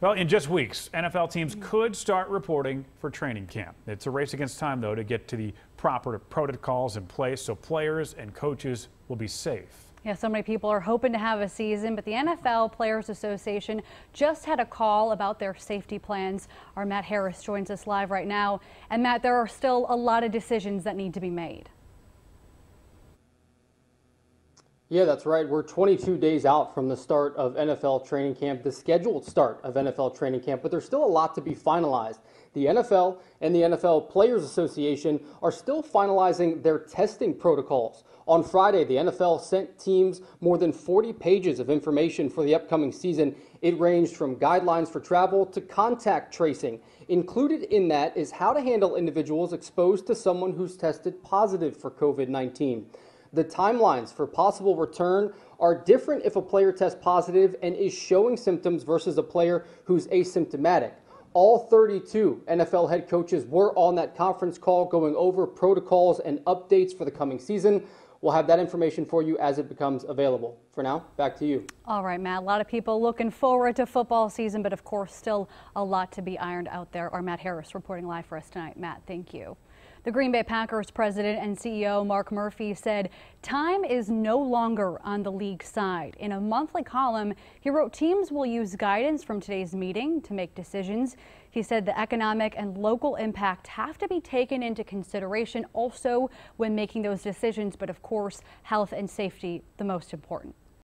Well, in just weeks, NFL teams could start reporting for training camp. It's a race against time, though, to get to the proper protocols in place so players and coaches will be safe. Yeah, so many people are hoping to have a season, but the NFL Players Association just had a call about their safety plans. Our Matt Harris joins us live right now. And Matt, there are still a lot of decisions that need to be made. Yeah, that's right. We're 22 days out from the start of NFL training camp, the scheduled start of NFL training camp, but there's still a lot to be finalized. The NFL and the NFL Players Association are still finalizing their testing protocols. On Friday, the NFL sent teams more than 40 pages of information for the upcoming season. It ranged from guidelines for travel to contact tracing. Included in that is how to handle individuals exposed to someone who's tested positive for COVID 19. The timelines for possible return are different if a player tests positive and is showing symptoms versus a player who's asymptomatic. All 32 NFL head coaches were on that conference call going over protocols and updates for the coming season. We'll have that information for you as it becomes available. For now, back to you. All right, Matt. A lot of people looking forward to football season, but of course, still a lot to be ironed out there. Our Matt Harris reporting live for us tonight. Matt, thank you. The Green Bay Packers president and CEO Mark Murphy said time is no longer on the league side. In a monthly column, he wrote teams will use guidance from today's meeting to make decisions. He said the economic and local impact have to be taken into consideration also when making those decisions, but of course, health and safety the most important.